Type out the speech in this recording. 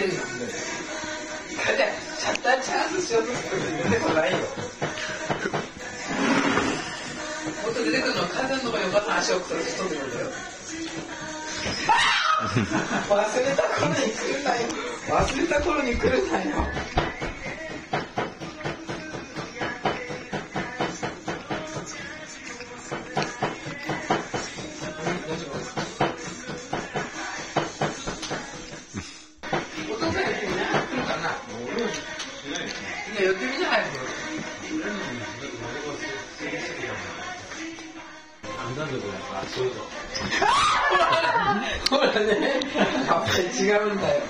てるん。シャッターチャンスしようとてないよ。もっと出てくるのはのとこにおさん足をくとるんだよ。忘れた頃に来るなよ。忘れた頃に来るなよ。いや、寄ってみな早く。ほら ね、やっぱり違うんだよ。